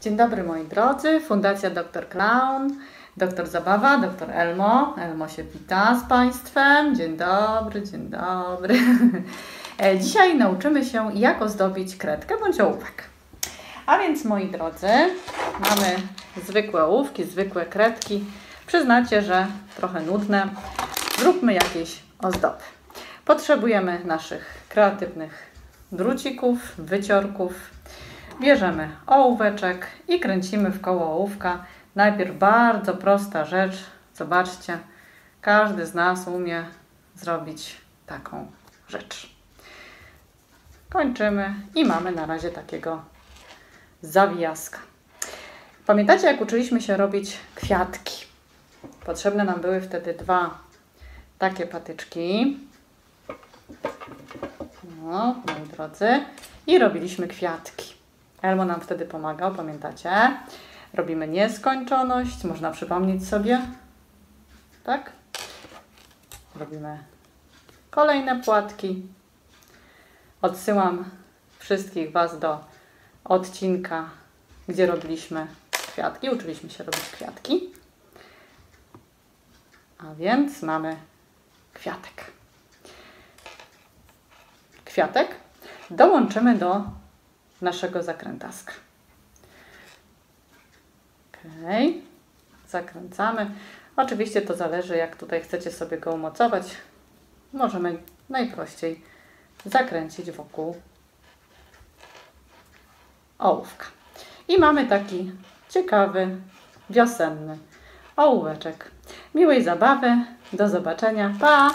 Dzień dobry moi drodzy, Fundacja Dr Clown, Doktor Zabawa, Doktor Elmo. Elmo się wita z Państwem. Dzień dobry, dzień dobry. E, Dzisiaj nauczymy się, jak ozdobić kredkę bądź ołówek. A więc moi drodzy, mamy zwykłe ołówki, zwykłe kredki. Przyznacie, że trochę nudne. Zróbmy jakieś ozdoby. Potrzebujemy naszych kreatywnych drucików, wyciorków. Bierzemy ołóweczek i kręcimy w koło ołówka. Najpierw bardzo prosta rzecz. Zobaczcie, każdy z nas umie zrobić taką rzecz. Kończymy i mamy na razie takiego zawijaska. Pamiętacie, jak uczyliśmy się robić kwiatki? Potrzebne nam były wtedy dwa takie patyczki. No, moi drodzy. I robiliśmy kwiatki. Elmo nam wtedy pomagał, pamiętacie? Robimy nieskończoność, można przypomnieć sobie. Tak? Robimy kolejne płatki. Odsyłam wszystkich Was do odcinka, gdzie robiliśmy kwiatki. Uczyliśmy się robić kwiatki. A więc mamy kwiatek. Kwiatek dołączymy do naszego zakrętaska. Ok, zakręcamy. Oczywiście to zależy, jak tutaj chcecie sobie go umocować. Możemy najprościej zakręcić wokół ołówka. I mamy taki ciekawy, wiosenny ołóweczek. Miłej zabawy, do zobaczenia, pa!